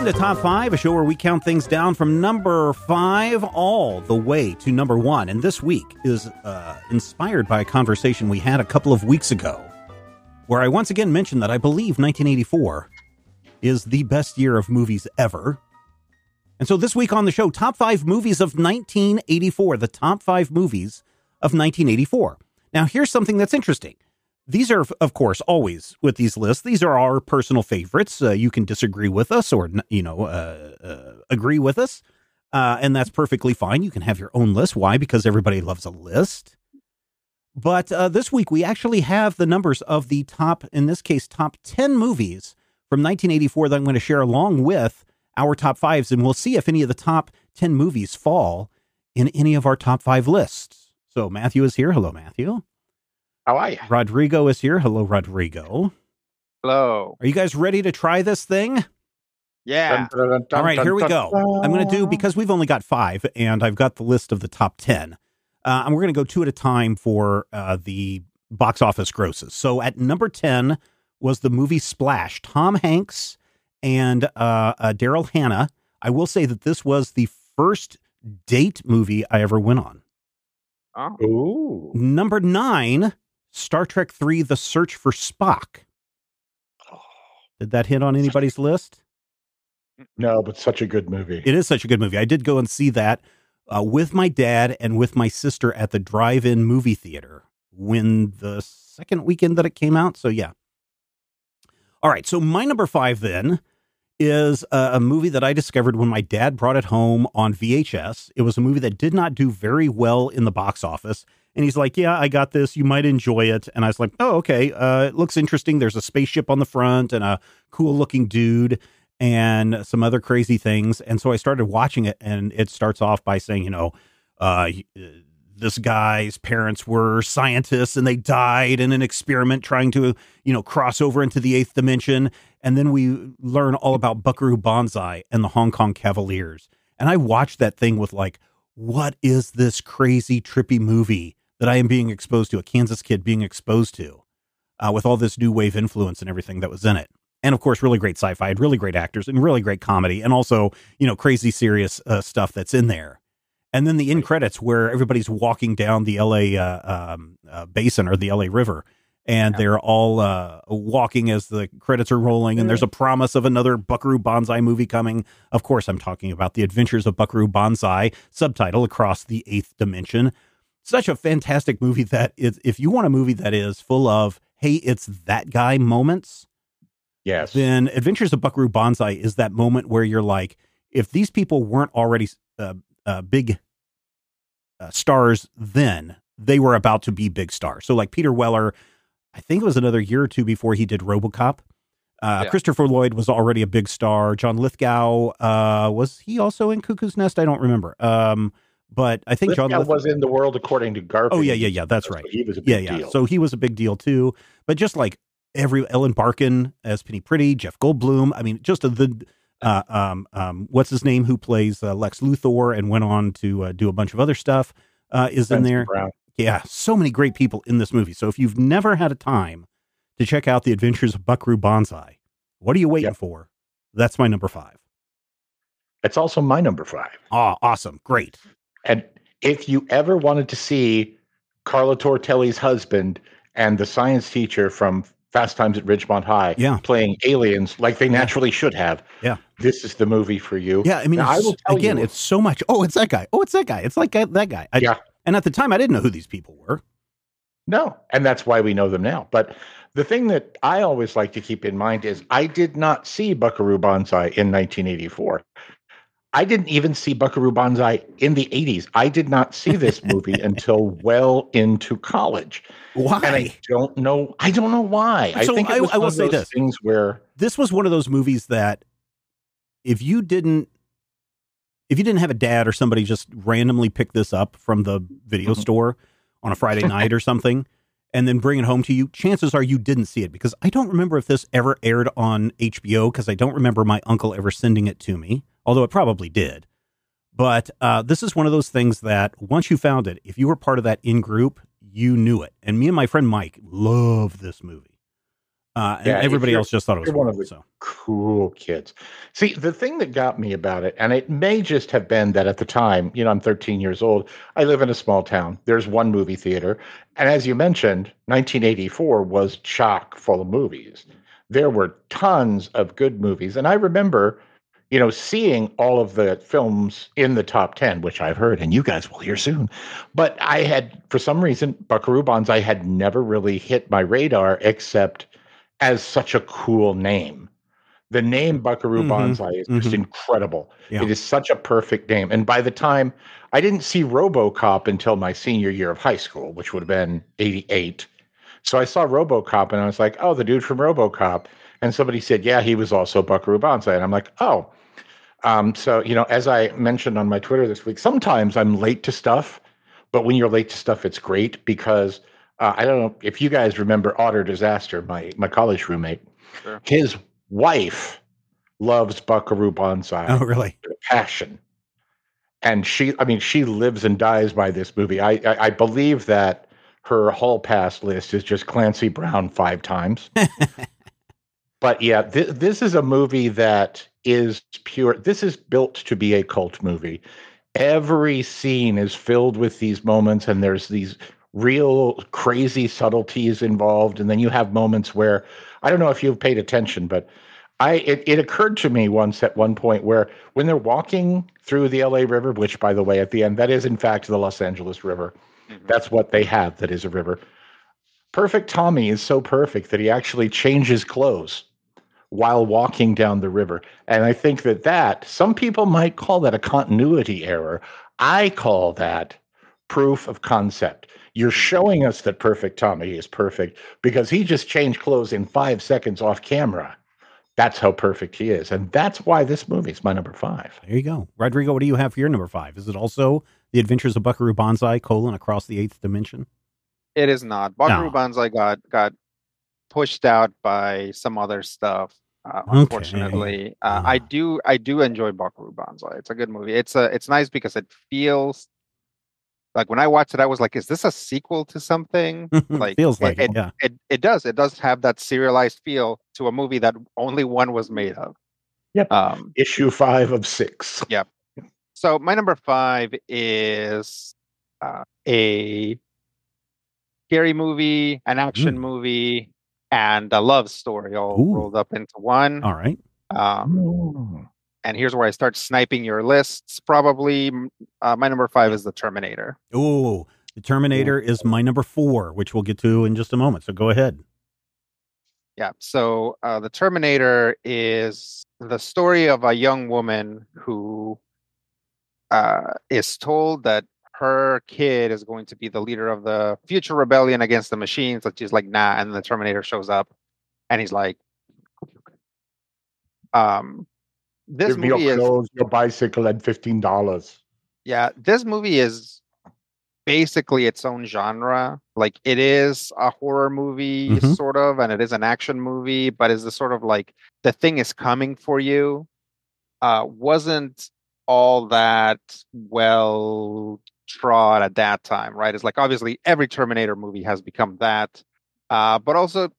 Welcome to Top 5, a show where we count things down from number 5 all the way to number 1. And this week is uh, inspired by a conversation we had a couple of weeks ago, where I once again mentioned that I believe 1984 is the best year of movies ever. And so this week on the show, Top 5 Movies of 1984, the top 5 movies of 1984. Now, here's something that's interesting. These are, of course, always with these lists. These are our personal favorites. Uh, you can disagree with us or, you know, uh, uh, agree with us. Uh, and that's perfectly fine. You can have your own list. Why? Because everybody loves a list. But uh, this week, we actually have the numbers of the top, in this case, top 10 movies from 1984 that I'm going to share along with our top fives. And we'll see if any of the top 10 movies fall in any of our top five lists. So Matthew is here. Hello, Matthew. How are you? Rodrigo is here. Hello, Rodrigo. Hello. Are you guys ready to try this thing? Yeah. Dun, dun, dun, All right, dun, here we go. dun. I'm going to do because we've only got five, and I've got the list of the top ten. Uh, and we're going to go two at a time for uh, the box office grosses. So at number ten was the movie Splash, Tom Hanks and uh, uh, Daryl Hannah. I will say that this was the first date movie I ever went on. Oh. Ooh. Number nine, Star Trek Three: The Search for Spock. Did that hit on anybody's list? No, but such a good movie. It is such a good movie. I did go and see that uh, with my dad and with my sister at the drive-in movie theater when the second weekend that it came out. So yeah. All right. So my number five then is a, a movie that I discovered when my dad brought it home on VHS. It was a movie that did not do very well in the box office. And he's like, "Yeah, I got this. You might enjoy it." And I was like, "Oh, okay. Uh, it looks interesting. There's a spaceship on the front and a cool-looking dude." and some other crazy things. And so I started watching it, and it starts off by saying, you know, uh, uh, this guy's parents were scientists and they died in an experiment trying to, you know, cross over into the eighth dimension. And then we learn all about Buckaroo Banzai and the Hong Kong Cavaliers. And I watched that thing with like, what is this crazy, trippy movie that I am being exposed to, a Kansas kid being exposed to, uh, with all this new wave influence and everything that was in it? and of course, really great sci-fi, had really great actors, and really great comedy, and also you know crazy serious uh, stuff that's in there. And then the end credits where everybody's walking down the L.A. Uh, um, uh, basin or the L.A. River, and they're all uh, walking as the credits are rolling, and there's a promise of another Buckaroo Banzai movie coming. Of course, I'm talking about the Adventures of Buckaroo Banzai, subtitle Across the Eighth Dimension. Such a fantastic movie that is, if you want a movie that is full of hey, it's that guy moments Yes. then Adventures of Buckaroo Banzai is that moment where you're like, if these people weren't already uh, uh, big uh, stars then, they were about to be big stars. So, like Peter Weller, I think it was another year or two before he did Robocop. Uh, Yeah. Christopher Lloyd was already a big star. John Lithgow uh, was he also in Cuckoo's Nest? I don't remember. Um, but I think John Lithgow Lithgow was in the world according to Garfield. Oh yeah, yeah, yeah. That's So right. He was a big yeah. deal. So he was a big deal too. But just like every Ellen Barkin as Penny Priddy, Jeff Goldblum. I mean, just the uh, um, um, what's his name who plays uh, Lex Luthor and went on to uh, do a bunch of other stuff uh, is in there. Brown. Yeah, so many great people in this movie. So if you've never had a time to check out the Adventures of Buckaroo Banzai, what are you waiting Yep. for? That's my number five. It's also my number five. Ah, awesome, great. And if you ever wanted to see Carla Tortelli's husband and the science teacher from Fast Times at Ridgemont High Yeah. playing aliens like they naturally should have, Yeah. this is the movie for you. Yeah, I mean, I will again, you- it's so much. Oh, it's that guy. Oh, it's that guy. It's like that guy. I, Yeah. And at the time, I didn't know who these people were. No, and that's why we know them now. But the thing that I always like to keep in mind is I did not see Buckaroo Banzai in 1984. I didn't even see Buckaroo Banzai in the 80s. I did not see this movie until well into college. Why? And I don't know. I don't know why. So I think I- it was I will one of say those this. things where this was one of those movies that if you didn't if you didn't have a dad or somebody just randomly pick this up from the video Mhm. store on a Friday night or something and then bring it home to you, chances are you didn't see it because I don't remember if this ever aired on HBO because I don't remember my uncle ever sending it to me, although it probably did. But uh, this is one of those things that once you found it, if you were part of that in group, you knew it. And me and my friend Mike love this movie. Uh, and Yeah, everybody else just thought it was one of cool, the- so cool kids. See, the thing that got me about it, and it may just have been that at the time, you know, I'm 13 years old. I live in a small town. There's one movie theater. And as you mentioned, 1984 was chock full of movies. There were tons of good movies. And I remember, you know, seeing all of the films in the top 10, which I've heard, and you guys will hear soon. But I had, for some reason, Buckaroo Banzai had never really hit my radar except as such a cool name. The name Buckaroo Mhm, Banzai is just mhm. incredible. Yeah. It is such a perfect name. And by the time I didn't see RoboCop until my senior year of high school, which would have been 88. So I saw RoboCop and I was like, oh, the dude from RoboCop. And somebody said, yeah, he was also Buckaroo Banzai. And I'm like, oh. Um, so, you know, as I mentioned on my Twitter this week, sometimes I'm late to stuff, but when you're late to stuff, it's great because uh, I don't know if you guys remember Otter Disaster, my my college roommate. Sure. His wife loves Buckaroo Banzai oh really? passion, and she, I mean, she lives and dies by this movie. I I, I believe that her hall pass list is just Clancy Brown five times. but yeah, th- this is a movie that is pure. This is built to be a cult movie. Every scene is filled with these moments, and there's these real crazy subtleties involved. And then you have moments where I don't know if you've paid attention, but I it, it occurred to me once at one point where when they're walking through the LA River, which by the way, at the end, that is in fact the Los Angeles River. Mhm. That's what they have that is a river. Perfect Tommy is so perfect that he actually changes clothes while walking down the river. And I think that that some people might call that a continuity error. I call that proof of concept. You're hmm. showing us that Perfect Tommy is perfect because he just changed clothes in 5 seconds off camera. That's how perfect he is. And that's why this movie is my number 5. There you go, Rodrigo. What do you have for your number five? Is it also the Adventures of Buckaroo Banzai: colon across the eighth dimension? It is not. Buckaroo No. Banzai got got pushed out by some other stuff. Uh, Okay. unfortunately, uh, I do I do enjoy Buckaroo Banzai. It's a good movie. It's a it's nice because it feels like when I watched it, I was like, "Is this a sequel to something?" Like Feels like it, it, yeah. it it does. It does have that serialized feel to a movie that only one was made of. Yep. Um, Issue 5 of 6. Yep. so my number five is uh, a scary movie, an action Mm. movie, and a love story all Ooh. rolled up into one. All right. Um, Ooh. and here's where I start sniping your lists. Probably uh, my number five is The Terminator. Oh, the Terminator is my number four, which we'll get to in just a moment. So go ahead. Yeah. So uh, The Terminator is the story of a young woman who uh, is told that her kid is going to be the leader of the future rebellion against the machines. That she's like, nah. And the Terminator shows up, and he's like, um, this Give me movie your is clothes, your bicycle, and $15. yeah, this movie is basically its own genre. Like it is a horror movie, Mhm. sort of, and it is an action movie, but is the sort of like the thing is coming for you. Uh, wasn't all that well trod at that time, right? It's like obviously every Terminator movie has become that, uh, but also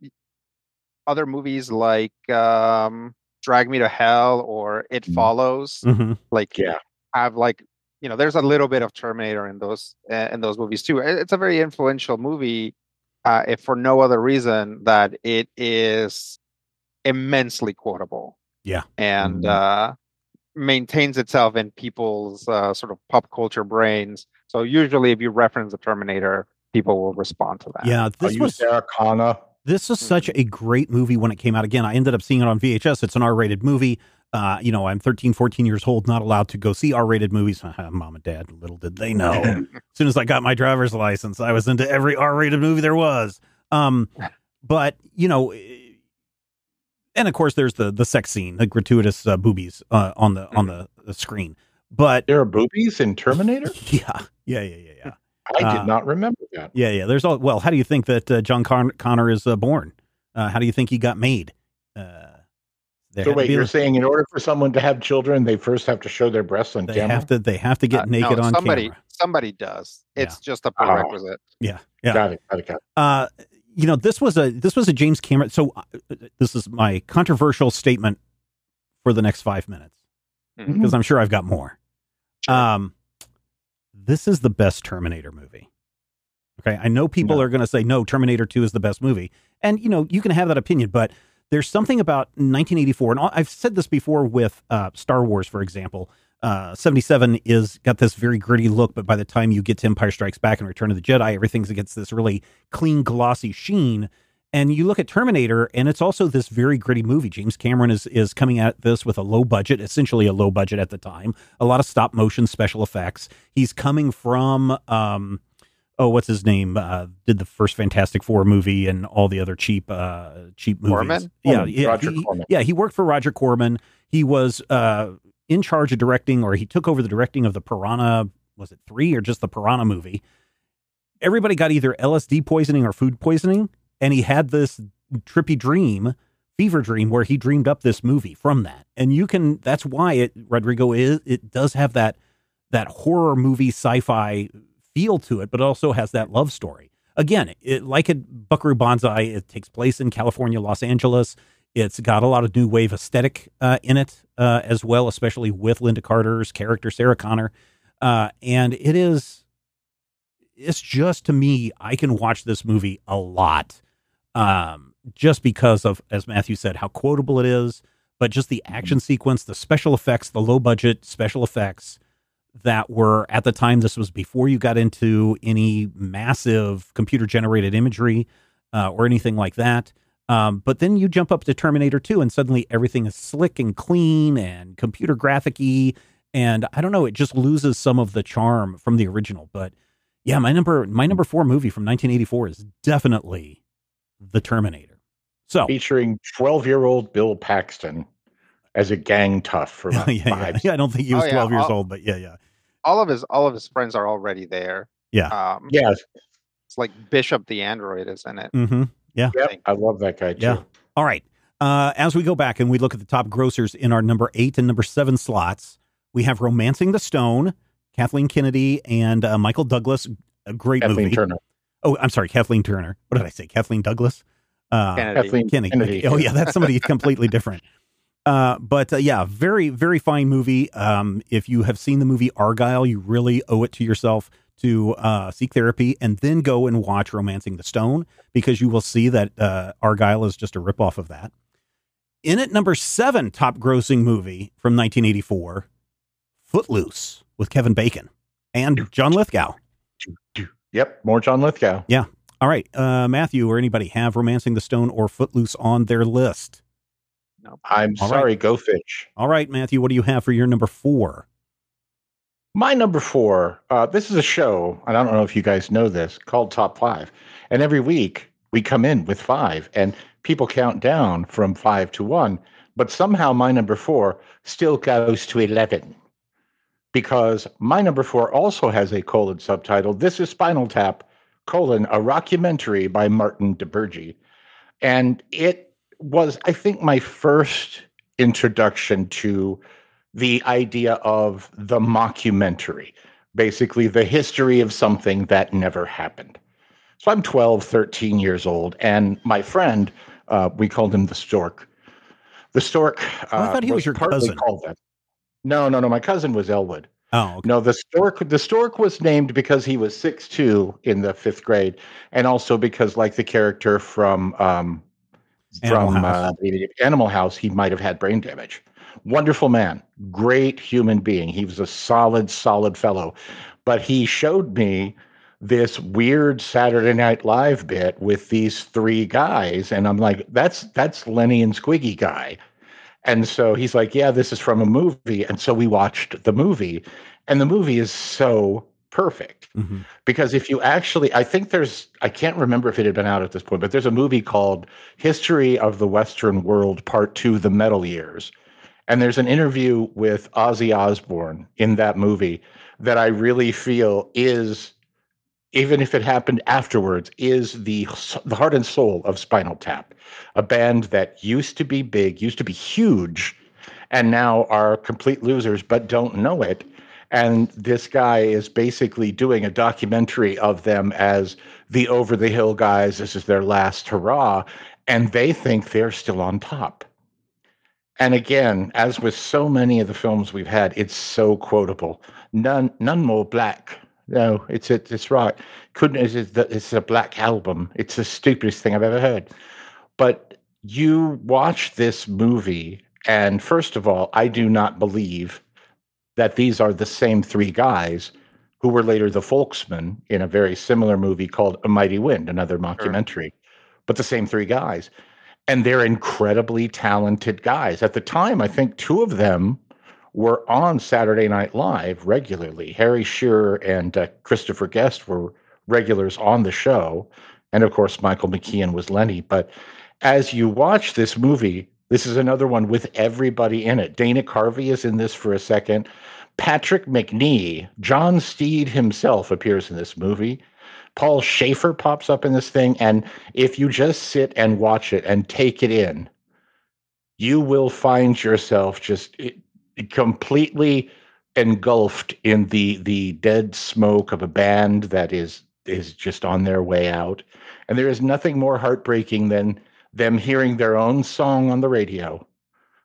other movies like um, Drag Me to Hell or It Mhm. Follows hmm like Yeah. have like you know there's a little bit of terminator in those uh, in those movies too it's a very influential movie uh, if for no other reason that it is immensely quotable Yeah. and Mhm. uh maintains itself in people's uh, sort of pop culture brains so usually if you reference the terminator people will respond to that Yeah, Are this you was Sarah Connor? this is such a great movie when it came out. Again, I ended up seeing it on VHS. It's an R-rated movie. Uh, you know, I'm 13, 14 years old, not allowed to go see R-rated movies. Mom and Dad, little did they know. as soon as I got my driver's license, I was into every R-rated movie there was. Um, but you know, eh, and of course, there's the the sex scene, the gratuitous uh, boobies uh, on the on the, the screen. But There are boobies in Terminator? yeah, yeah, yeah, yeah, yeah, I Uh, did not remember that. yeah, yeah. There's all. Well, how do you think that uh, John Con- Connor is uh, born? Uh, how do you think he got made? Uh, there So had wait, you're saying in order for someone to have children, they first have to show their breasts on they camera? have to they have to get Uh, naked no, on somebody camera. somebody does Yeah. it's just a Oh. prerequisite Yeah, yeah. Got it. Got it. Got it. Uh, you know, this was a this was a James Cameron. So uh, this is my controversial statement for the next five minutes Mhm. because I'm sure I've got more. Sure. Um, this is the best Terminator movie. Okay, I know people No. are going to say no, Terminator Two is the best movie, and you know you can have that opinion, but there's something about 1984, and I've said this before with uh, Star Wars, for example. Uh, 77 is got this very gritty look, but by the time you get to Empire Strikes Back and Return of the Jedi, everything's against this really clean, glossy sheen. And you look at Terminator, and it's also this very gritty movie. James Cameron is is coming at this with a low budget, essentially a low budget at the time. A lot of stop motion special effects. He's coming from um, oh, what's his name? Uh, did the first Fantastic Four movie and all the other cheap uh, cheap movies. Corman? Yeah, yeah, Roger he, Corman. yeah. He worked for Roger Corman. He was uh, in charge of directing, or he took over the directing of the Piranha. Was it three or just the Piranha movie? Everybody got either LSD poisoning or food poisoning, and he had this trippy dream, fever dream, where he dreamed up this movie from that. And you can. That's why it Rodrigo is. It does have that that horror movie sci-fi feel to it, but also has that love story. Again, it, like it, Buckaroo Banzai, it takes place in California, Los Angeles. It's got a lot of new wave aesthetic uh, in it uh, as well, especially with Linda Carter's character, Sarah Connor. Uh, and it is, it's just to me, I can watch this movie a lot um, just because of, as Matthew said, how quotable it is, but just the action sequence, the special effects, the low budget special effects that were at the time this was before you got into any massive computer generated imagery uh, or anything like that. Um, but then you jump up to terminator 2 and suddenly everything is slick and clean and computer graphic-y and i don't know it just loses some of the charm from the original. But yeah my number my number four movie from 1984 is definitely the terminator so featuring 12 year old Bill Paxton as a gang tough for yeah, about yeah, yeah. I don't think he was Oh, yeah, 12 years I'll- old, but yeah, yeah. all of his all of his friends are already there. Yeah. Um, Yes. It's like Bishop the android is in it. Mm-hmm. Yep. I love that guy too. Yeah. All right. Uh, as we go back and we look at the top grossers in our number eight and number seven slots, we have Romancing the Stone, Kathleen Kennedy, and uh, Michael Douglas. A great Kathleen movie. Turner. Oh, I'm sorry, Kathleen Turner. What did I say? Kathleen Douglas? Uh, Kennedy. Kathleen Kennedy. Kennedy. Oh, yeah, that's somebody completely different. Uh, but uh, yeah, very, very fine movie. Um, if you have seen the movie Argylle, you really owe it to yourself to uh, seek therapy and then go and watch Romancing the Stone because you will see that uh, Argylle is just a ripoff of that. In at number seven, top grossing movie from 1984, Footloose with Kevin Bacon and John Lithgow. Yep. More John Lithgow. Yeah. All right, uh, Matthew or anybody have Romancing the Stone or Footloose on their list? No, I'm All right. sorry, go fish. All right, Matthew, what do you have for your number four? My number four, uh, this is a show, and I don't know if you guys know this, called Top Five. And every week we come in with five, and people count down from five to one. But somehow my number four still goes to 11 because my number four also has a colon subtitle. This is Spinal Tap, colon, a rockumentary by Martin DiBergi. And it was, I think, my first introduction to the idea of the mockumentary, basically the history of something that never happened. So I'm 12, 13 years old, and my friend, uh, we called him the stork. The stork. Uh, Oh, I thought he was your partly cousin. Called that. No, no, no. My cousin was Elwood. Oh, okay. No, the stork. The stork was named because he was six two in the fifth grade, and also because, like the character from um, Animal from House. uh, Animal House, he might have had brain damage. Wonderful man, great human being. He was a solid, solid fellow, but he showed me this weird Saturday Night Live bit with these three guys, and I'm like, that's that's Lenny and Squiggy guy. And so he's like, Yeah, this is from a movie. And so we watched the movie, and the movie is so perfect Mhm. because if you actually, I think there's, I can't remember if it had been out at this point, but there's a movie called History of the Western World, Part Two The Metal Years. And there's an interview with Ozzy Osbourne in that movie that I really feel is, even if it happened afterwards, is the, the heart and soul of Spinal Tap, a band that used to be big, used to be huge, and now are complete losers, but don't know it. And this guy is basically doing a documentary of them as the over the hill guys. This is their last hurrah. And they think they're still on top. And again, as with so many of the films we've had, it's so quotable. None, none more black. No, it's it's, it's right. Couldn't it's, it's a black album. It's the stupidest thing I've ever heard. But you watch this movie, and first of all, I do not believe that these are the same three guys who were later the Folksmen in a very similar movie called A Mighty Wind, another mockumentary, sure. but the same three guys. And they're incredibly talented guys. At the time, I think two of them were on Saturday Night Live regularly. Harry Shearer and uh, Christopher Guest were regulars on the show. And of course, Michael McKean was Lenny. But as you watch this movie, this is another one with everybody in it. Dana Carvey is in this for a second. Patrick Macnee, John Steed himself appears in this movie. Paul Shaffer pops up in this thing. And if you just sit and watch it and take it in, you will find yourself just completely engulfed in the the dead smoke of a band that is is just on their way out. And there is nothing more heartbreaking than them hearing their own song on the radio,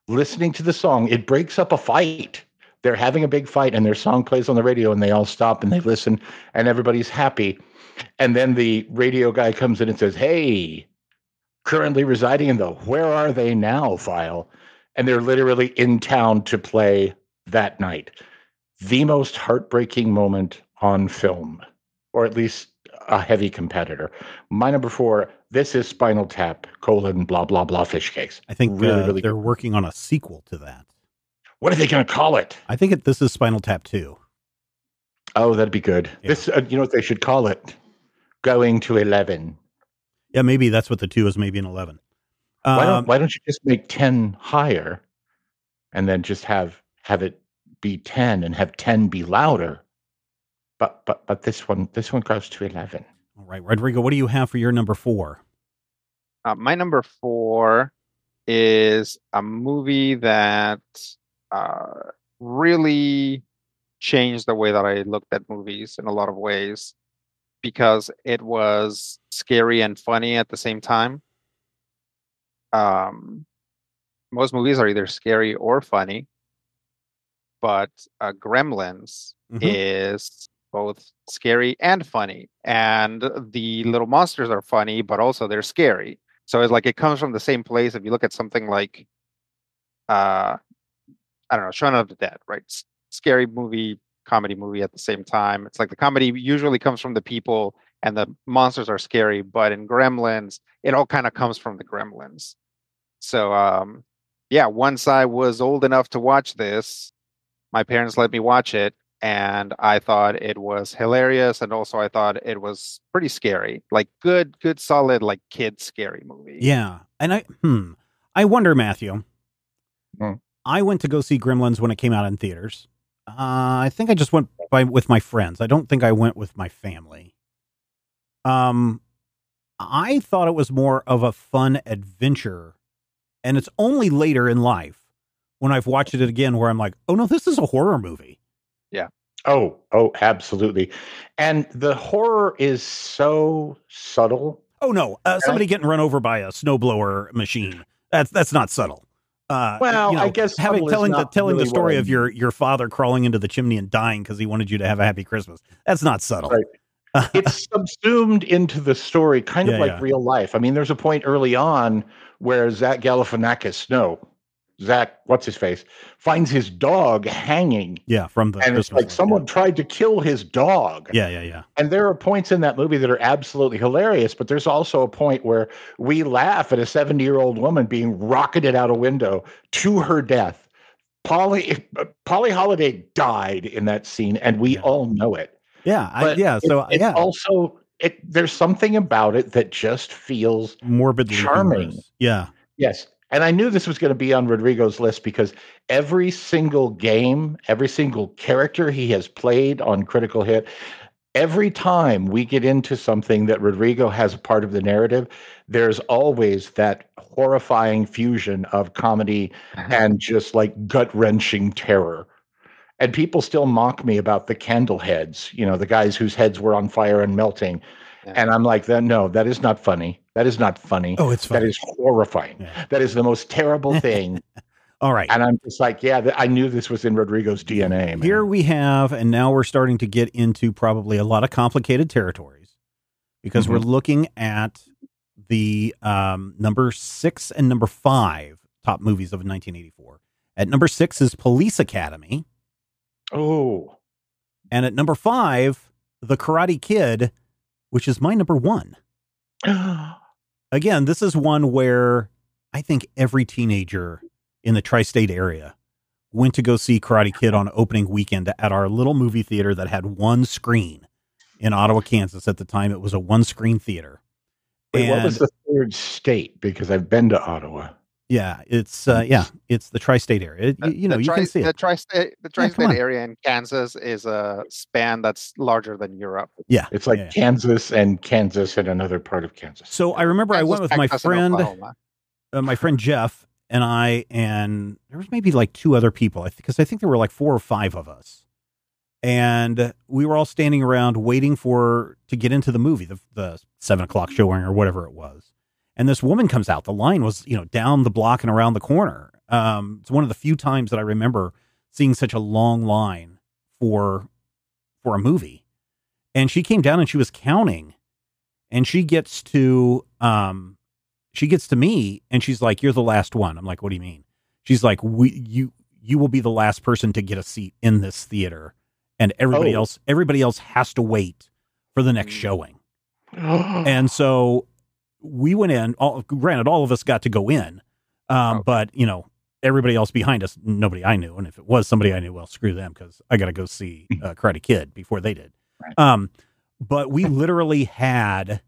listening to the song. It breaks up a fight. They're having a big fight and their song plays on the radio and they all stop and they listen and everybody's happy. And then the radio guy comes in and says, Hey, currently residing in the Where Are They Now file. And they're literally in town to play that night. The most heartbreaking moment on film, or at least a heavy competitor. My number four, this is Spinal Tap, colon, blah, blah, blah, fish case. I think really, uh, really they're good. working on a sequel to that. What are they going to call it? I think it, this is Spinal Tap 2. Oh, that'd be good. Yeah. This, uh, you know what they should call it? Going to 11. Yeah, maybe that's what the 2 is, maybe an 11. Um, why, don't, um, why don't you just make 10 higher and then just have have it be 10 and have 10 be louder? but but but this one this one goes to 11 all right rodrigo what do you have for your number four? Uh, my number four is a movie that uh, really changed the way that i looked at movies in a lot of ways because it was scary and funny at the same time um, most movies are either scary or funny but uh, gremlins mm-hmm. is both scary and funny. And the little monsters are funny, but also they're scary. So it's like it comes from the same place. If you look at something like, uh, I don't know, Shaun of the Dead, right? S- scary movie, comedy movie at the same time. It's like the comedy usually comes from the people and the monsters are scary, but in Gremlins, it all kind of comes from the Gremlins. So, um, yeah, once I was old enough to watch this, my parents let me watch it and I thought it was hilarious, and also I thought it was pretty scary, like good, good, solid, like kid scary movie. Yeah, and I, hmm, I wonder, Matthew. Hmm. I went to go see Gremlins when it came out in theaters. Uh, I think I just went by with my friends. I don't think I went with my family. Um, I thought it was more of a fun adventure, and it's only later in life when I've watched it again where I'm like, oh no, this is a horror movie. Yeah. Oh, oh, absolutely. And the horror is so subtle. Oh no, uh, somebody getting run over by a snowblower machine. That's that's not subtle. Uh, well, you know, I guess having telling the telling really the story of your your father crawling into the chimney and dying because he wanted you to have a happy Christmas. That's not subtle. Right. It's subsumed into the story, kind of like yeah. real life. I mean, there's a point early on where Zach Galifianakis, Snow, Zach, what's his face, finds his dog hanging. Yeah, from the and it's like someone yeah. tried to kill his dog. Yeah, yeah, yeah. And there are points in that movie that are absolutely hilarious, but there's also a point where we laugh at a 70 year old woman being rocketed out a window to her death. Polly uh, Polly Holliday died in that scene, and we yeah. all know it. Yeah, I, yeah. So it, yeah, also it there's something about it that just feels morbidly charming. Humorous. Yeah. Yes, and I knew this was going to be on Rodrigo's list because every single game, every single character he has played on Critical Hit, every time we get into something that Rodrigo has a part of the narrative, there's always that horrifying fusion of comedy uh-huh. and just like gut wrenching terror. And people still mock me about the candle heads, you know, the guys whose heads were on fire and melting. Yeah. And I'm like, that no, that is not funny. That is not funny. Oh, it's That funny. is horrifying. Yeah. That is the most terrible thing. All right. and I'm just like, yeah, th- I knew this was in Rodrigo's DNA. Man. Here we have, and now we're starting to get into probably a lot of complicated territories because we're looking at the um, number six and number five top movies of 1984. At number six is Police Academy, oh, and at number five, The Karate Kid, which is my number one. Again, this is one where I think every teenager in the tri state area went to go see Karate Kid on opening weekend at our little movie theater that had one screen in Ottawa, Kansas. At the time, it was a one screen theater. Wait, what was the third state? Because I've been to Ottawa. Yeah, it's uh, yeah, it's the tri state area. It- you, you know, the you tri- can see the it. tri-state the tri-state on. area in Kansas is a span that's larger than Europe. Yeah, It's like yeah. Kansas and Kansas and another part of Kansas. So I remember I went with my Texas, and friend. Uh, my friend Jeff and I, and there was maybe like two other people, because I think there were like four or five of us, and we were all standing around waiting for to get into the movie, the, the seven o'clock showing or whatever it was. And this woman comes out. The line was, you know, down the block and around the corner. Um, it's one of the few times that I remember seeing such a long line for for a movie. And she came down and she was counting, and she gets to um she gets to me and she's like, "You're the last one." I'm like, "What do you mean?" She's like, "We you you will be the last person to get a seat in this theater, and everybody Oh. else everybody else has to wait for the next Mm. showing." And so we went in. All granted, all of us got to go in, um, Oh. but you know, everybody else behind us, nobody I knew. And if it was somebody I knew, well, screw them because I got to go see uh, Karate Kid before they did. Right. Um, but we literally had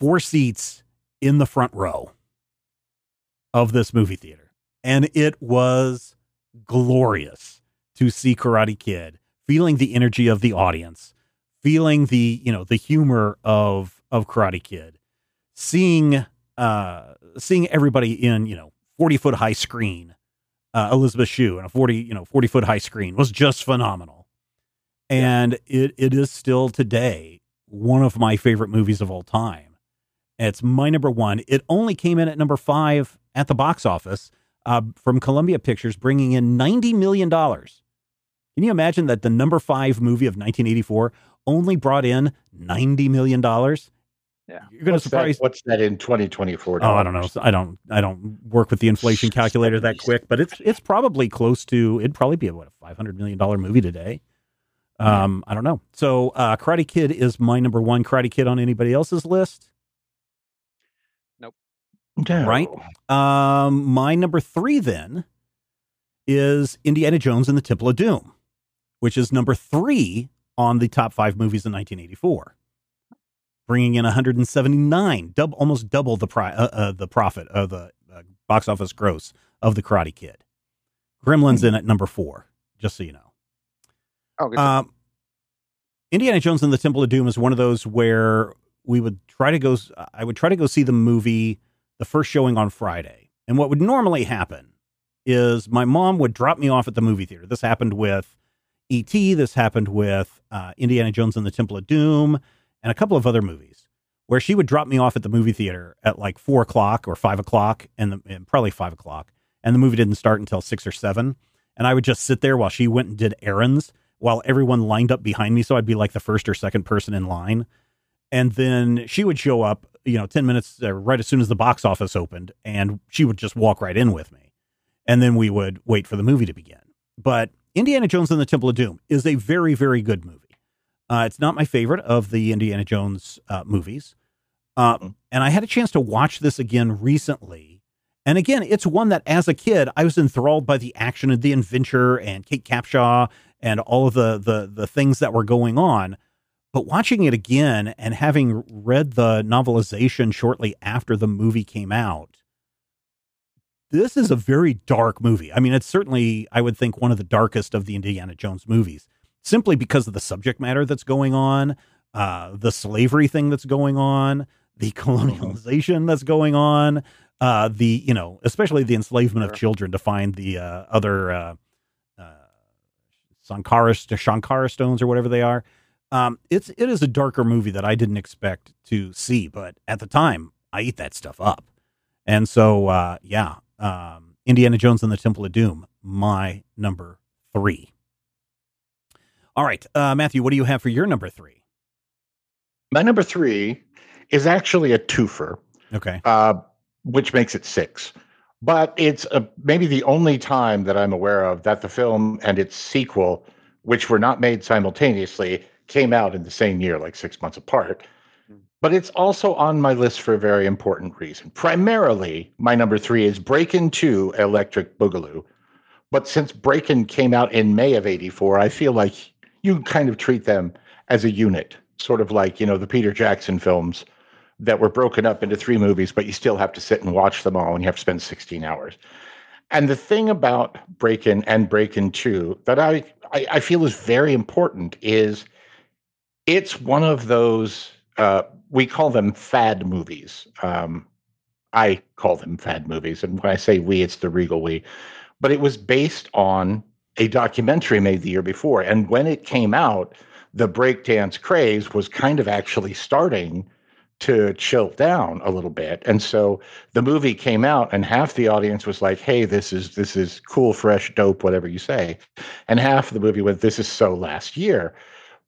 four seats in the front row of this movie theater, and it was glorious to see Karate Kid, feeling the energy of the audience, feeling the you know the humor of of Karate Kid, seeing uh seeing everybody in you know 40 foot high screen uh, elizabeth shue and a 40 you know 40 foot high screen was just phenomenal. And it it is still today one of my favorite movies of all time. It's my number one. It only came in at number five at the box office uh, from columbia pictures bringing in 90 million dollars. Can you imagine that the number five movie of 1984 only brought in 90 million dollars Yeah. you're gonna surprise That, what's that in 2024? Oh, I don't know. I don't. I don't work with the inflation calculator that quick, but it's it's probably close to. It'd probably be what a five hundred million dollar movie today. Um, I don't know. So, uh, Karate Kid is my number one. Karate Kid on anybody else's list? Nope. No. Right? Um, my number three then is Indiana Jones and the Temple of Doom, which is number three on the top five movies in 1984, bringing in 179, double, almost double the pri- uh, uh, the profit of the uh, box office gross of the Karate Kid. Gremlins in at number four, just so you know. Oh. Um, Indiana Jones and the Temple of Doom is one of those where we would try to go. I would try to go see the movie, the first showing on Friday, and what would normally happen is my mom would drop me off at the movie theater. This happened with E.T. This happened with uh, Indiana Jones and the Temple of Doom, and a couple of other movies, where she would drop me off at the movie theater at like four o'clock or five o'clock, and, the, and probably five o'clock, and the movie didn't start until six or seven, and I would just sit there while she went and did errands while everyone lined up behind me. So I'd be like the first or second person in line. And then she would show up, you know, 10 minutes uh, right as soon as the box office opened, and she would just walk right in with me. And then we would wait for the movie to begin. But Indiana Jones and the Temple of Doom is a very, very good movie. Uh, it's not my favorite of the Indiana Jones uh, movies. Uh, Mhm. and I had a chance to watch this again recently. And again, it's one that as a kid, I was enthralled by the action and the adventure and Kate Capshaw and all of the, the, the things that were going on. But watching it again and having read the novelization shortly after the movie came out, this is a very dark movie. I mean, it's certainly, I would think, one of the darkest of the Indiana Jones movies, simply because of the subject matter that's going on, uh, the slavery thing that's going on, the colonialization that's going on, uh, the, you know, especially the enslavement of children to find the uh, other uh, uh, Sankara, Shankara stones or whatever they are. Um, it's it is a darker movie that I didn't expect to see, but at the time I eat that stuff up, and so uh, yeah, um, Indiana Jones and the Temple of Doom, my number three. All right, uh, Matthew, what do you have for your number three? My number three is actually a twofer. Okay, uh, which makes it six. But it's a, maybe the only time that I'm aware of that the film and its sequel, which were not made simultaneously, came out in the same year, like six months apart. Hmm. But it's also on my list for a very important reason. Primarily, my number three is Breakin' 2 Electric Boogaloo. But since Breakin' came out in May of 84, I feel like you kind of treat them as a unit, sort of like, you know, the Peter Jackson films that were broken up into three movies, but you still have to sit and watch them all and you have to spend 16 hours. And the thing about Breakin' and Breakin' 2 that I, I, I feel is very important is it's one of those uh, we call them fad movies. Um, I call them fad movies, and when I say we, it's the Regal we. But it was based on a documentary made the year before, and when it came out, the breakdance craze was kind of actually starting to chill down a little bit. And so the movie came out, and half the audience was like, "Hey, this is this is cool, fresh, dope, whatever you say," and half of the movie went, "This is so last year."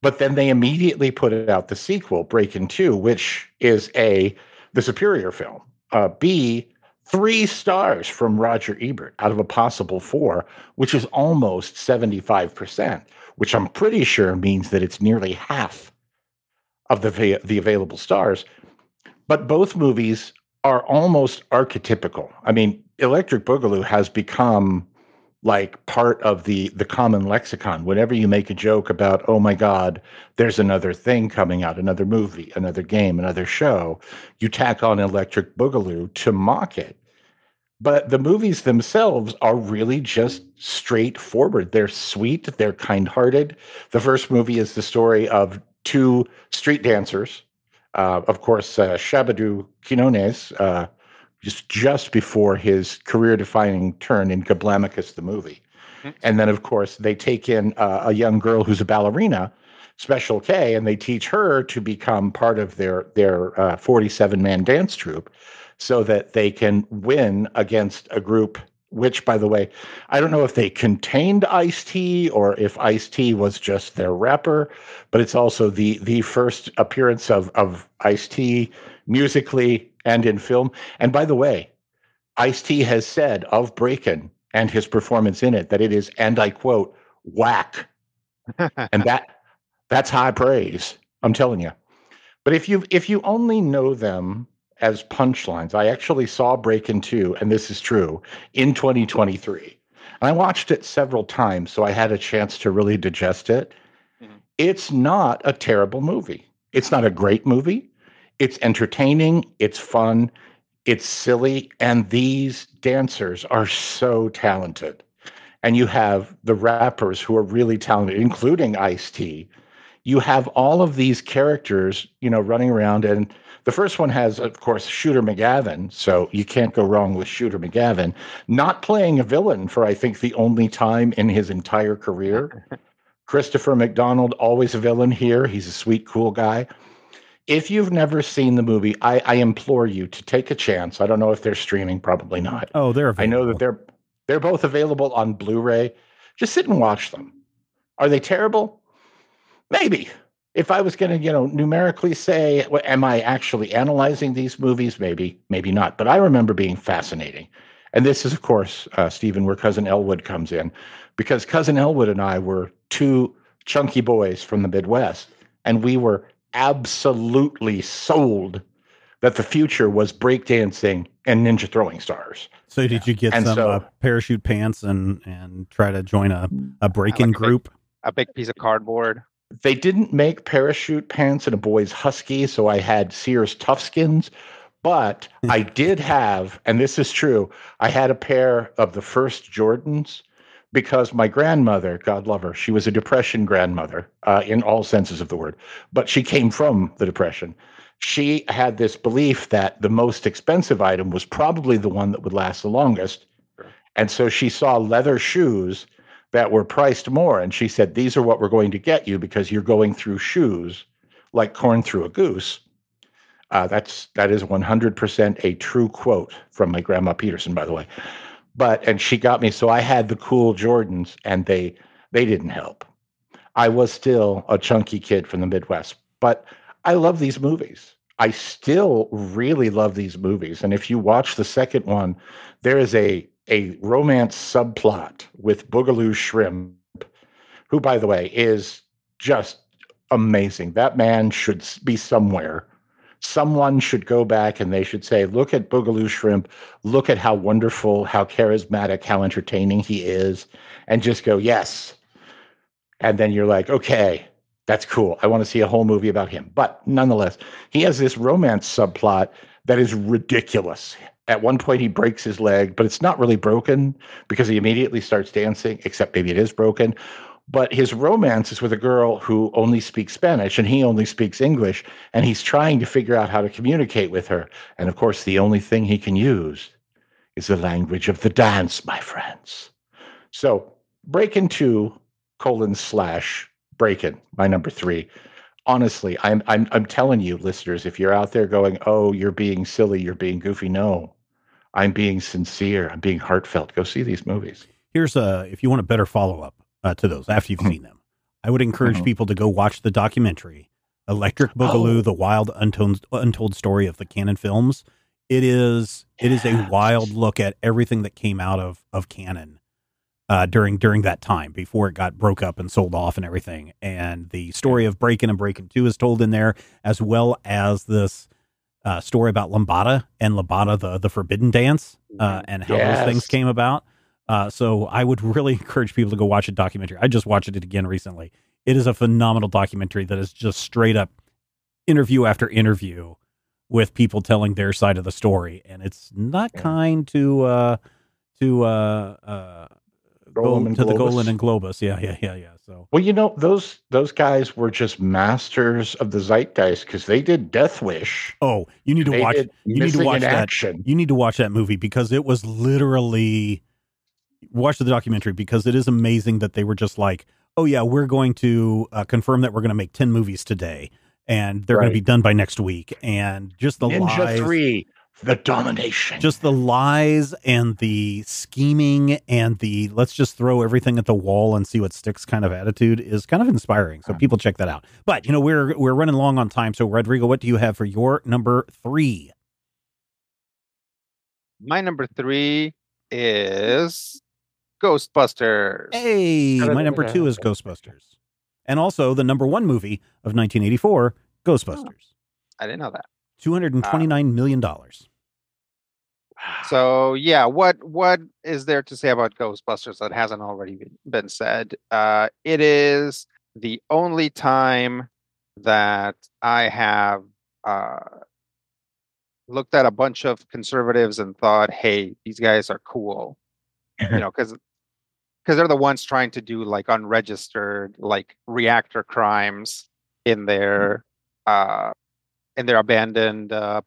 But then they immediately put out the sequel, Breakin' 2, which is A, the superior film. Uh, B, three stars from Roger Ebert out of a possible four, which is almost 75%, which I'm pretty sure means that it's nearly half of the, the available stars. But both movies are almost archetypical. I mean, Electric Boogaloo has become like part of the the common lexicon. Whenever you make a joke about oh my god there's another thing coming out another movie another game another show you tack on electric boogaloo to mock it. But the movies themselves are really just straightforward. They're sweet they're kind-hearted. The first movie is the story of two street dancers uh, of course uh, shabba-doo quinones uh, just just before his career-defining turn in Goblamicus the movie. Mm-hmm. And then, of course, they take in uh, a young girl who's a ballerina, Special K, and they teach her to become part of their their uh, 47 man dance troupe, so that they can win against a group. Which, by the way, I don't know if they contained Ice T or if Ice T was just their rapper, but it's also the the first appearance of of Ice T musically and in film. And by the way, Ice T has said of Breakin' and his performance in it that it is, and I quote, whack. and that that's high praise. I'm telling you. But if you if you only know them as punchlines, I actually saw Breakin' 2, and this is true, in 2023. And I watched it several times, so I had a chance to really digest it. Mm-hmm. It's not a terrible movie. It's not a great movie it's entertaining, it's fun, it's silly, and these dancers are so talented. And you have the rappers who are really talented, including Ice T. You have all of these characters, you know, running around. And the first one has, of course, Shooter McGavin. So you can't go wrong with Shooter McGavin, not playing a villain for, I think, the only time in his entire career. Christopher McDonald, always a villain here. He's a sweet, cool guy if you've never seen the movie, I, I, implore you to take a chance. I don't know if they're streaming, probably not. Oh, they're. Available. I know that they're they're both available on Blu-ray. Just sit and watch them. Are they terrible? Maybe. If I was going to, you know, numerically say, well, am I actually analyzing these movies? Maybe, maybe not. But I remember being fascinating. And this is, of course, uh, Stephen, where Cousin Elwood comes in, because Cousin Elwood and I were two chunky boys from the Midwest, and we were absolutely sold that the future was breakdancing and ninja throwing stars. So did you get and some so, uh, parachute pants and and try to join a a breaking like group? A big, a big piece of cardboard. They didn't make parachute pants in a boy's husky, so I had Sears Toughskins. But I did have, and this is true, I had a pair of the first Jordans because my grandmother, God love her, she was a Depression grandmother uh, in all senses of the word, but she came from the Depression. She had this belief that the most expensive item was probably the one that would last the longest. And so she saw leather shoes that were priced more. And she said, These are what we're going to get you because you're going through shoes like corn through a goose. Uh, that's that is 100% a true quote from my grandma Peterson, by the way. But and she got me, so I had the cool Jordans, and they they didn't help. I was still a chunky kid from the Midwest, but I love these movies. I still really love these movies. And if you watch the second one, there is a a romance subplot with Boogaloo Shrimp, who, by the way, is just amazing. That man should be somewhere. Someone should go back and they should say, look at Boogaloo Shrimp, look at how wonderful, how charismatic, how entertaining he is, and just go, yes. And then you're like, okay, that's cool. I want to see a whole movie about him. But nonetheless, he has this romance subplot that is ridiculous. At one point, he breaks his leg, but it's not really broken because he immediately starts dancing, except maybe it is broken. But his romance is with a girl who only speaks Spanish and he only speaks English. And he's trying to figure out how to communicate with her. And of course, the only thing he can use is the language of the dance, my friends. So, Breakin' 2 colon slash Breakin', my number three. Honestly, I'm I'm I'm telling you, listeners, if you're out there going, "Oh, you're being silly, you're being goofy," no, I'm being sincere. I'm being heartfelt. Go see these movies. Here's a if you want a better follow up uh, to those after you've Mhm. seen them, I would encourage Mhm. people to go watch the documentary "Electric Boogaloo: Oh. The Wild Untold Untold Story of the Cannon Films." It is it is a wild look at everything that came out of of Cannon uh, during during that time before it got broke up and sold off and everything. And the story of Breaking and Breaking Two is told in there, as well as this uh, story about Lambada and Lambada the the Forbidden Dance uh, and how those things came about. Uh, so I would really encourage people to go watch a documentary. I just watched it again recently. It is a phenomenal documentary that is just straight up interview after interview with people telling their side of the story, and it's not kind to uh, to uh, uh, go to the Golan and Globus. Yeah, yeah, yeah, yeah. So Well, you know those those guys were just masters of the zeitgeist because they did Death Wish. oh, you need to They watch. You need to watch that. action. You need to watch that movie because it was literally watch the documentary because it is amazing that they were just like, oh yeah, we're going to uh, confirm that we're going to make ten movies today, and they're going to be done by next week, and just the Ninja lies, Three, the domination. just the lies and the scheming and the let's just throw everything at the wall and see what sticks kind of attitude is kind of inspiring. So Uh-huh. people check that out. But you know we're we're running long on time. So Rodrigo, what do you have for your number three? My number three is Ghostbusters. Hey, my number two is Ghostbusters, and also the number one movie of 1984, Ghostbusters. I didn't know that. Two hundred and twenty nine million dollars. So yeah, what what is there to say about Ghostbusters that hasn't already been, been said? Uh, it is the only time that I have uh, looked at a bunch of conservatives and thought, "Hey, these guys are cool," you know, because because they're the ones trying to do like unregistered like reactor crimes in their uh in their abandoned uh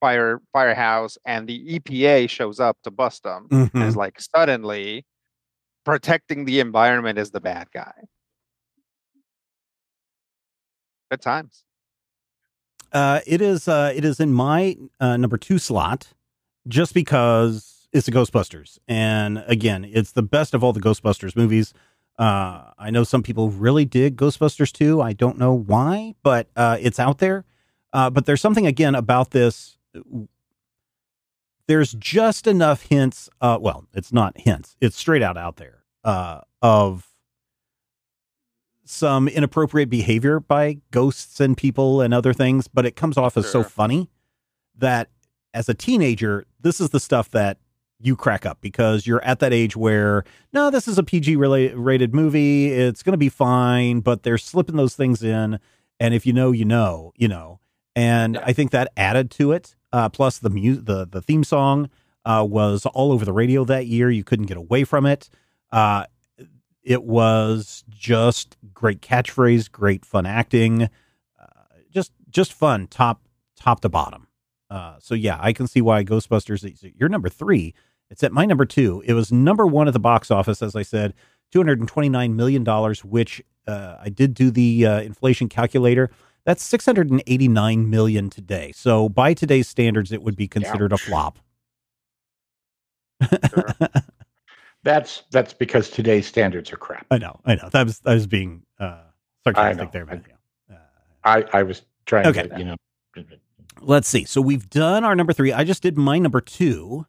fire firehouse and the EPA shows up to bust them and Mm-hmm. it's like suddenly protecting the environment is the bad guy good times Uh, it is. Uh, it is in my uh, number two slot, just because it's the Ghostbusters, and again, it's the best of all the Ghostbusters movies. Uh, I know some people really dig Ghostbusters too. I don't know why, but uh, it's out there. Uh, but there's something again about this. There's just enough hints. Uh, well, it's not hints. It's straight out out there uh, of some inappropriate behavior by ghosts and people and other things, but it comes off as so funny that as a teenager, this is the stuff that you crack up because you're at that age where no, this is a PG rated movie. It's going to be fine, but they're slipping those things in, and if you know, you know, you know. And. I think that added to it. Uh, plus the mu- the the theme song uh, was all over the radio that year. You couldn't get away from it. Uh, it was just great catchphrase, great fun acting, uh, just just fun top top to bottom. Uh, so yeah, I can see why Ghostbusters. is- You're number three. It's at my number two. It was number one at the box office, as I said, two hundred and twenty nine million dollars, which uh, I did do the uh, inflation calculator. That's six hundred and eighty nine million today. So by today's standards, it would be considered a Ouch. flop. That's that's because today's standards are crap. I know, I know. That was I was being uh, sarcastic there, but yeah. Uh, I I was trying Okay. to you know. Let's see. So we've done our number three. I just did my number 2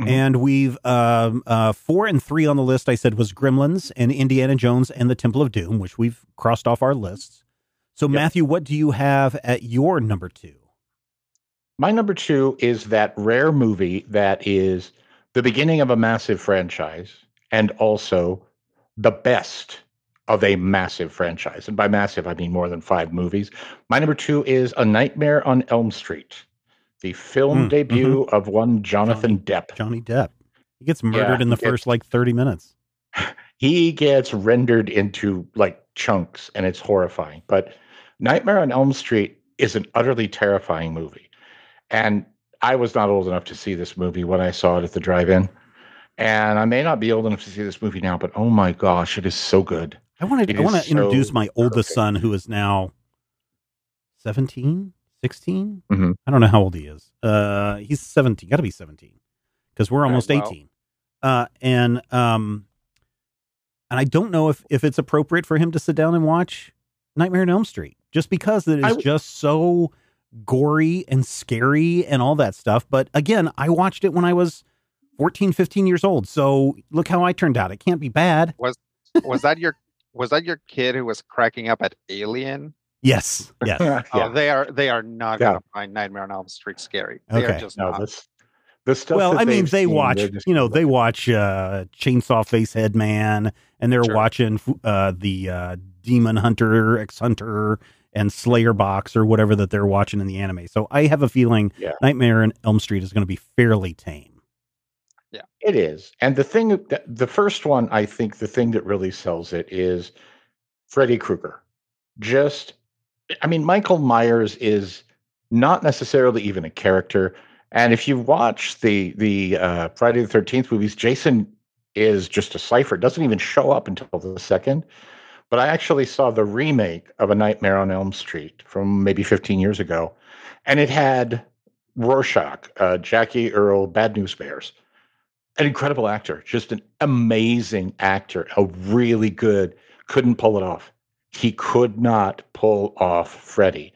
Mhm. and we've um, uh, four and three on the list. I said was Gremlins and Indiana Jones and the Temple of Doom, which we've crossed off our lists. So Matthew, what do you have at your number two? My number two is that rare movie that is the beginning of a massive franchise and also the best of a massive franchise. And by massive, I mean more than five movies. My number two is A Nightmare on Elm Street, the film Mm, debut of one Jonathan Depp. Johnny Depp. He gets murdered Yeah, in the first like thirty minutes. he gets rendered into like chunks and it's horrifying. But Nightmare on Elm Street is an utterly terrifying movie. And I was not old enough to see this movie when I saw it at the drive in. And I may not be old enough to see this movie now, but oh my gosh, it is so good. I want to. I want to introduce my oldest perfect. son, who is now 17, 16? Mhm. I don't know how old he is. Uh, he's seventeen. Got to be seventeen because we're almost wow. eighteen. Uh, and um, and I don't know if if it's appropriate for him to sit down and watch Nightmare on Elm Street just because it is I just so gory and scary and all that stuff. But again, I watched it when I was 14, 15 years old. So look how I turned out. It can't be bad. Was was that your was that your kid who was cracking up at Alien? Yes. Yes. yeah. Oh, they are they are not Yeah. gonna find Nightmare on Elm Street scary. They Okay. are just No, not. this the stuff. well, I mean, they've seen, watch, you know, they watch uh, Chainsaw Facehead Man, and they're Sure. watching uh, the uh, Demon Hunter, X Hunter, and Slayer Box or whatever that they're watching in the anime. So I have a feeling Yeah. Nightmare on Elm Street is going to be fairly tame. It is. And the thing that the first one, I think the thing that really sells it is Freddy Krueger. Just I mean, Michael Myers is not necessarily even a character. And if you watch the the uh, Friday the Thirteenth movies, Jason is just a cipher. Doesn't even show up until the second. But I actually saw the remake of A Nightmare on Elm Street from maybe 15 years ago, and it had Rorschach, uh, Jackie Earle, Bad News Bears an incredible actor, just an amazing actor, a really good, couldn't pull it off. He could not pull off Freddy.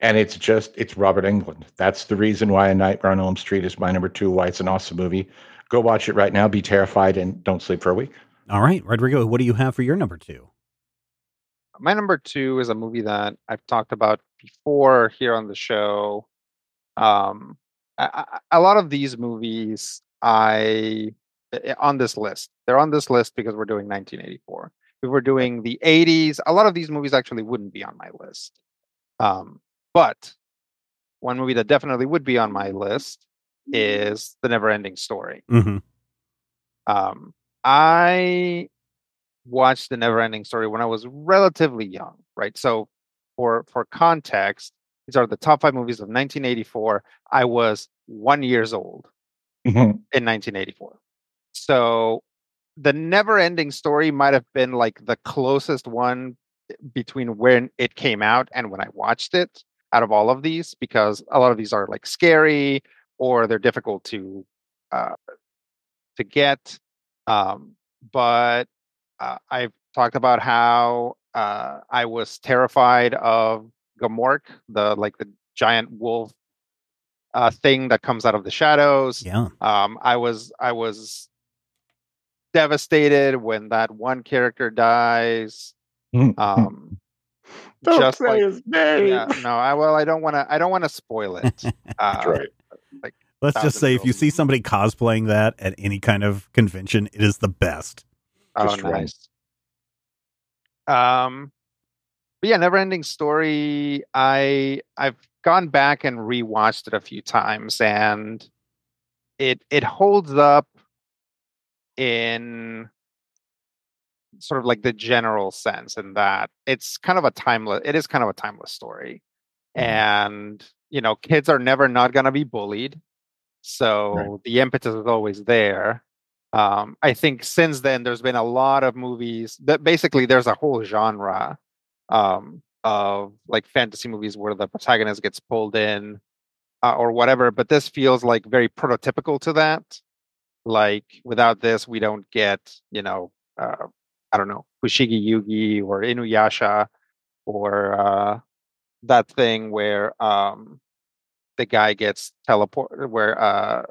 And it's just, it's Robert Englund. That's the reason why A Nightmare on Elm Street is my number two, why it's an awesome movie. Go watch it right now, be terrified, and don't sleep for a week. All right, Rodrigo, what do you have for your number two? My number two is a movie that I've talked about before here on the show. Um, a, a- a lot of these movies, I i- on this list, they're on this list because we're doing 1984. If we're doing the 80s, a lot of these movies actually wouldn't be on my list. Um, but one movie that definitely would be on my list is The Never-Ending Story. hmm Um, I watched the Neverending Story when I was relatively young, right? So, for for context, these are the top five movies of 1984. I was one years old in 1984. So, the never ending Story might have been like the closest one between when it came out and when I watched it out of all of these, because a lot of these are like scary or they're difficult to uh, to get. Um, but uh, I've talked about how uh, I was terrified of Gmork, the like the giant wolf uh, thing that comes out of the shadows. Yeah. Um, I was I was devastated when that one character dies. Um, don't just say like- his name. yeah, no, I well, I don't want to. I don't want to spoil it. Uh, That's right. Let's just say if you see somebody cosplaying that at any kind of convention, it is the best. Oh, Just run. nice. Um, but yeah, Neverending Story. I I've gone back and rewatched it a few times, and it it holds up in sort of like the general sense in that it's kind of a timeless. It is kind of a timeless story, and you know, kids are never not going to be bullied, so the impetus is always there. Um, I think since then there's been a lot of movies that basically there's a whole genre um, of like fantasy movies where the protagonist gets pulled in uh, or whatever. But this feels like very prototypical to that. Like without this, we don't get you know uh, I don't know Fushigi Yugi or Inuyasha or uh, that thing where um, the guy gets teleported, where uh,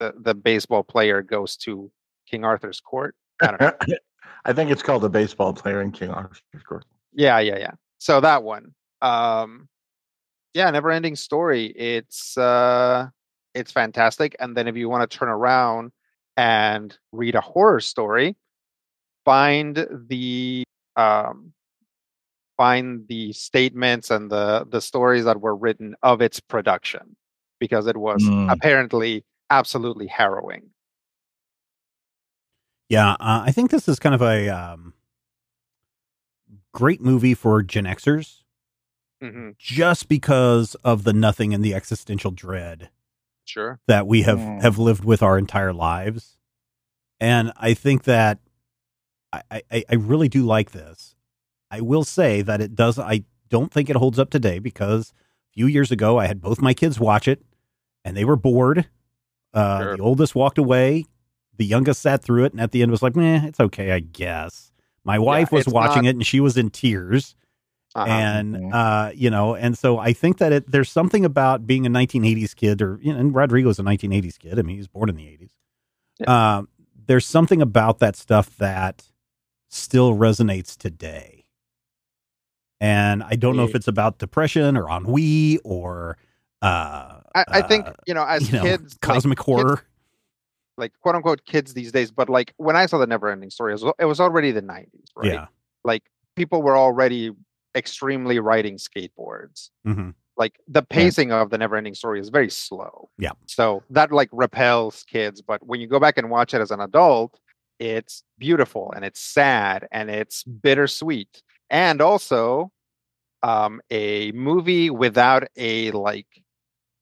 the the baseball player goes to King Arthur's court. I don't know. I think it's called the baseball player in King Arthur's court. Yeah, yeah, yeah. So that one. Um yeah, never ending story. It's uh it's fantastic. And then if you want to turn around and read a horror story, find the um find the statements and the the stories that were written of its production because it was Mm. apparently absolutely harrowing. Yeah, uh, I think this is kind of a um, great movie for Gen Xers hmm just because of the nothing and the existential dread Sure. that we have Mm. have lived with our entire lives. And I think that I, I, I really do like this. I will say that it does I don't think it holds up today because a few years ago I had both my kids watch it and they were bored. Uh, Sure. The oldest walked away. The youngest sat through it and at the end was like, "Meh, it's okay, I guess." My wife was watching not- it and she was in tears. Uh-huh. and uh you know and so i think that it there's something about being a 1980s kid or you know and rodrigo's a 1980s kid. I mean he was born in the 80s um there's something about that stuff that still resonates today. And i don't know if it's about depression or ennui or uh I, I think uh, you know, as you know, kids, like, cosmic kids- horror like quote unquote kids these days. But like when I saw the Never Ending Story, it was, it was already the '90s, right? yeah Like people were already extremely riding skateboards. hmm Like the pacing of the Never Ending Story is very slow. Yeah. So that like repels kids. But when you go back and watch it as an adult, it's beautiful and it's sad and it's bittersweet. And also um, a movie without a like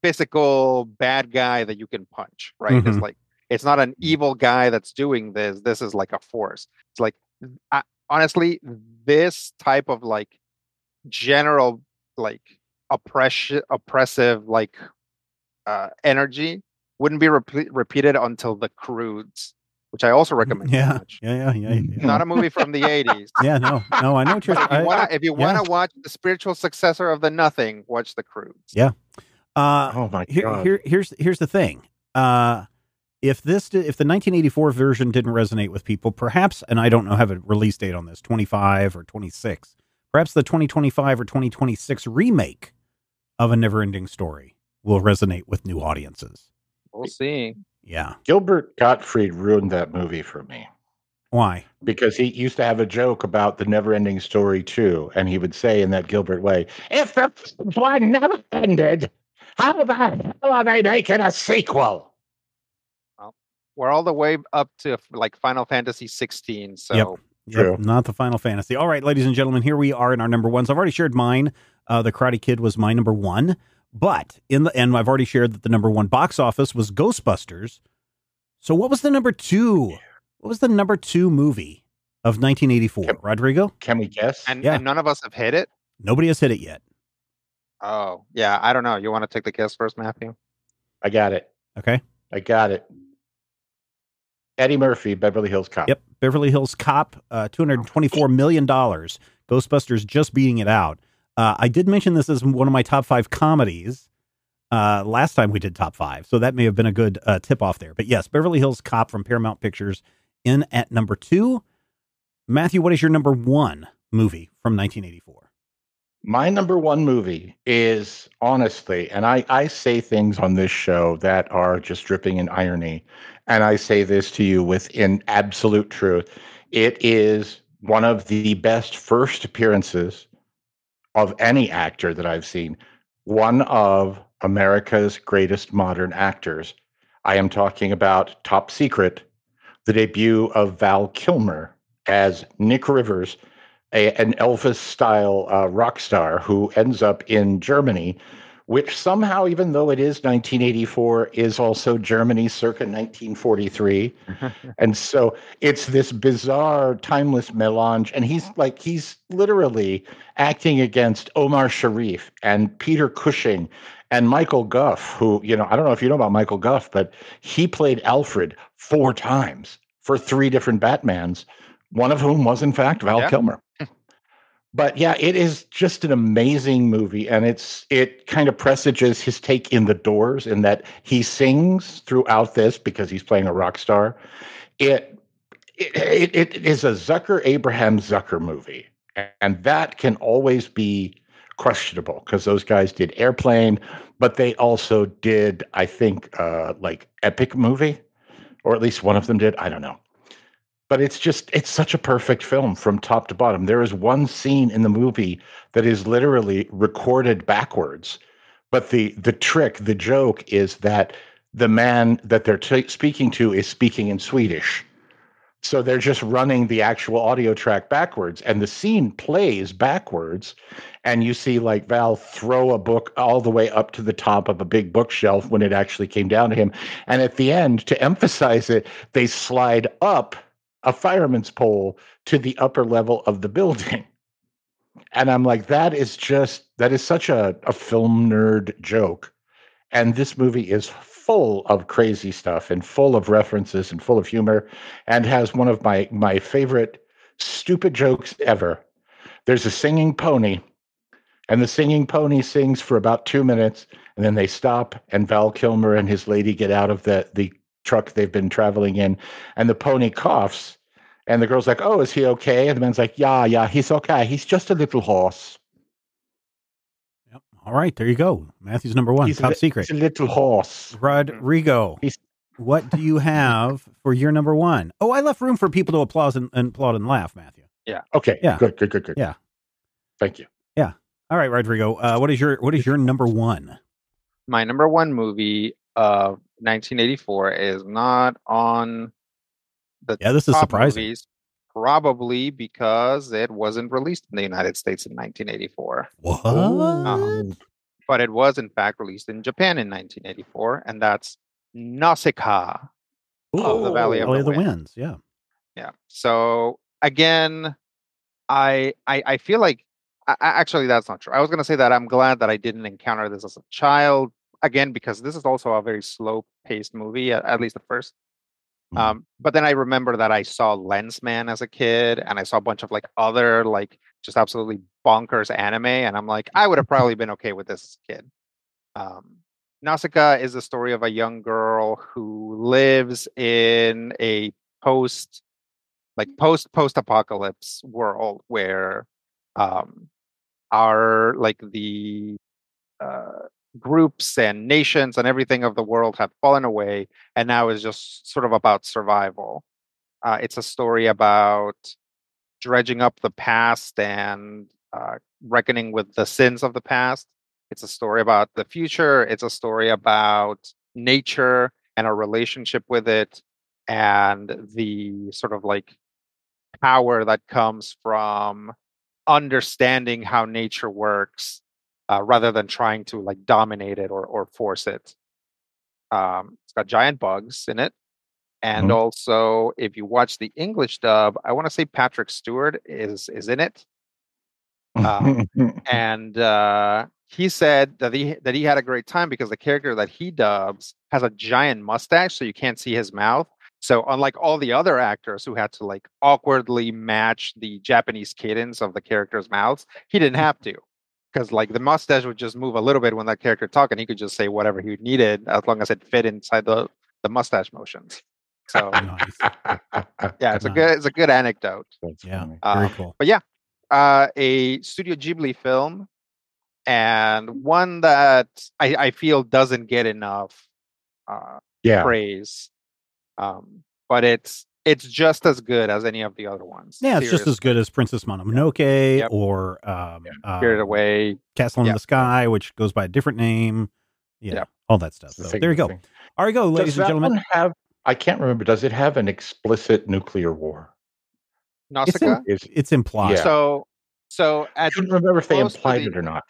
physical bad guy that you can punch, right? It's Mhm. like it's not an evil guy that's doing this. This is like a force. It's like I, honestly, this type of like general like oppression, oppressive like uh, energy wouldn't be repe- repeated until the Croods, which I also recommend. yeah much. yeah yeah yeah yeah, Not a movie from the 80s. yeah no no i know what you're But if you want to, yeah. watch the spiritual successor of the Nothing, watch the Croods. Yeah. uh Oh my here, god! here here's here's the thing. Uh if this if the 1984 version didn't resonate with people, perhaps and I don't know have a release date on this, 25 or 26. Perhaps the 2025 or 2026 remake of a never-ending story will resonate with new audiences. We'll see. Yeah. Gilbert Gottfried ruined that movie for me Why? because he used to have a joke about the never-ending story too, and he would say in that Gilbert way, "If the first one never ended, how the hell are they making a sequel?" We're all the way up to like Final Fantasy 16. So Yep. Yep, True. not the Final Fantasy. All right, ladies and gentlemen, here we are in our number ones. I've already shared mine. Uh, the Karate Kid was my number one, but in the and I've already shared that the number one box office was Ghostbusters. So what was the number two? What was the number two movie of 1984? Yep. Rodrigo? Can we guess? and, Yeah. and none of us have hit it. Nobody has hit it yet. Oh, yeah. I don't know. You want to take the guess first, Matthew? I got it. Okay. I got it. Eddie Murphy, Beverly Hills Cop. Yep. Beverly Hills Cop, uh, $224 million. Ghostbusters just beating it out. Uh, I did mention this as one of my top five comedies uh, last time we did top five. So that may have been a good uh, tip off there. But yes, Beverly Hills Cop from Paramount Pictures in at number two. Matthew, what is your number one movie from 1984? My number one movie is honestly, and I, I say things on this show that are just dripping in irony. And I say this to you with in absolute truth. It is one of the best first appearances of any actor that I've seen. One of America's greatest modern actors. I am talking about Top Secret, the debut of Val Kilmer as Nick Rivers, a, an Elvis style uh, rock star who ends up in Germany which somehow, even though it is 1984, is also Germany circa 1943. and so it's this bizarre, timeless melange. And he's like, he's literally acting against Omar Sharif and Peter Cushing and Michael Gough, who, you know, I don't know if you know about Michael Gough, but he played Alfred four times for three different Batmans, one of whom was, in fact, Val Yeah. Kilmer but yeah, it is just an amazing movie, and it's it kind of presages his take in the Doors in that he sings throughout this because he's playing a rock star. It it, it, it is a Zucker Abraham Zucker movie, and that can always be questionable because those guys did Airplane, but they also did, I think, uh, like Epic movie, or at least one of them did. I don't know but it's just it's such a perfect film from top to bottom. There is one scene in the movie that is literally recorded backwards but the the trick the joke is that the man that they're t- speaking to is speaking in swedish. So they're just running the actual audio track backwards and the scene plays backwards and you see like val throw a book all the way up to the top of a big bookshelf when it actually came down to him and at the end to emphasize it they slide up a fireman's pole to the upper level of the building. And I'm like, that is just that is such a, a film nerd joke. And this movie is full of crazy stuff and full of references and full of humor and has one of my my favorite stupid jokes ever. There's a singing pony, and the singing pony sings for about two minutes, and then they stop, and Val Kilmer and his lady get out of the the truck they've been traveling in, and the pony coughs, and the girl's like, "Oh, is he okay?" And the man's like, "Yeah, yeah, he's okay. He's just a little horse. Yep. All right, there you go. Matthew's number one, he's a, top li- secret. He's a little horse." Rodrigo, He's- what do you have for your number one? Oh, I left room for people to applaud and, and applaud and laugh, Matthew. Yeah. Okay, Yeah. good, good, good, good. Yeah. thank you. Yeah. All right, Rodrigo, uh, what is your what is your number one? My number one movie of 1984 is not on the Yeah, this is surprising. movies, probably because it wasn't released in the United States in 1984. What? Uh-huh. But it was, in fact, released in Japan in 1984, and that's Nausicaa. of the Valley of Valley the Wind. Winds. Yeah. Yeah. So again, I I, I feel like I- actually that's not true. I was going to say that I'm glad that I didn't encounter this as a child again because this is also a very slow paced movie at, at least at 1st Mhm. Um, but then I remember that I saw Lensman as a kid, and I saw a bunch of like other like just absolutely bonkers anime, and I'm like, I would have probably been okay with this as a kid. Um, Nausicaa is the story of a young girl who lives in a post like post post apocalypse world where um our like the uh groups and nations and everything of the world have fallen away and now is just sort of about survival. Uh, it's a story about dredging up the past and uh, reckoning with the sins of the past. It's a story about the future. It's a story about nature and our relationship with it and the sort of like power that comes from understanding how nature works uh, rather than trying to like dominate it or, or force it. Um, it's got giant bugs in it. And Mhm. also, if you watch the English dub, I want to say Patrick Stewart is is in it, Um, and uh, he said that he that he had a great time because the character that he dubs has a giant mustache, so you can't see his mouth. So unlike all the other actors who had to like awkwardly match the Japanese cadence of the characters' mouths, he didn't have to. Because like the mustache would just move a little bit when that character talked, and he could just say whatever he needed as long as it fit inside the, the mustache motions. So Nice. yeah, it's a good it's a good anecdote. That's Yeah. funny. Very Uh, cool. but yeah, uh, a Studio Ghibli film, and one that I, I feel doesn't get enough uh, Yeah. praise. Um, but it's it's just as good as any of the other ones. Yeah, it's just as good as Princess Mononoke Yep. or um, Spirited um, Away. Castle in Yeah. the Sky, which goes by a different name. Yeah, Yep. all that stuff. It's the So there you go. thing. All right, go, ladies Does and that gentlemen. one have? I can't remember. Does it have an explicit nuclear war? It's, in, Is it's implied. Yeah. So so I at couldn't remember if they implied the- it or not.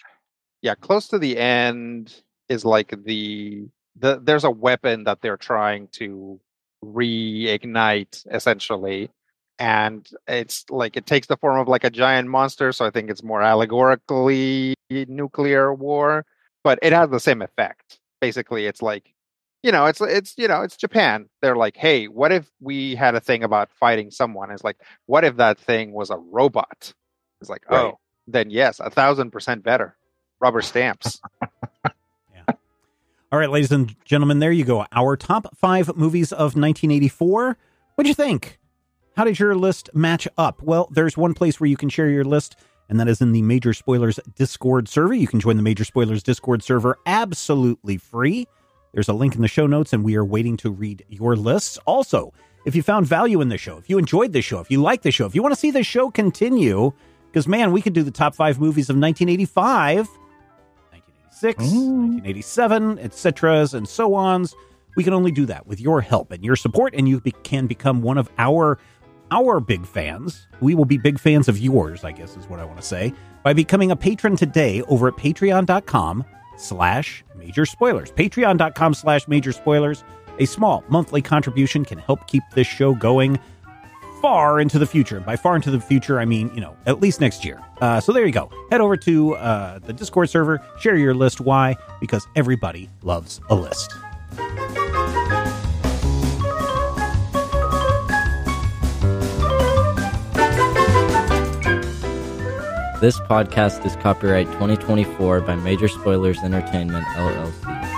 yeah, close to the end is like the the there's a weapon that they're trying to reignite essentially. And it's like it takes the form of like a giant monster so i think it's more allegorically nuclear war but it has the same effect. Basically it's like you know it's it's you know it's japan. They're like hey what if we had a thing about fighting someone? It's like what if that thing was a robot? It's like Right. oh then yes a thousand percent better. Rubber stamps All right, ladies and gentlemen, there you go. Our top five movies of 1984. What'd you think? How did your list match up? Well, there's one place where you can share your list, and that is in the Major Spoilers Discord server. You can join the Major Spoilers Discord server absolutely free. There's a link in the show notes, and we are waiting to read your lists. Also, if you found value in the show, if you enjoyed the show, if you like the show, if you want to see the show continue, because man, we could do the top five movies of 1985. 1986, Mm. 1987, etc., and so ons. We can only do that with your help and your support, and you be- can become one of our our big fans. We will be big fans of yours, I guess is what I want to say, by becoming a patron today over at patreon.com slash major spoilers. Patreon.com slash major spoilers. A small monthly contribution can help keep this show going far into the future. By far into the future, I mean, you know, at least next year. Uh, so there you go. Head over to uh, the Discord server, share your list. Why? Because everybody loves a list. This podcast is copyright 2024 by Major Spoilers Entertainment, LLC.